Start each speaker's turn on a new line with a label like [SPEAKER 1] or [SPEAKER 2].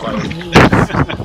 [SPEAKER 1] Quase.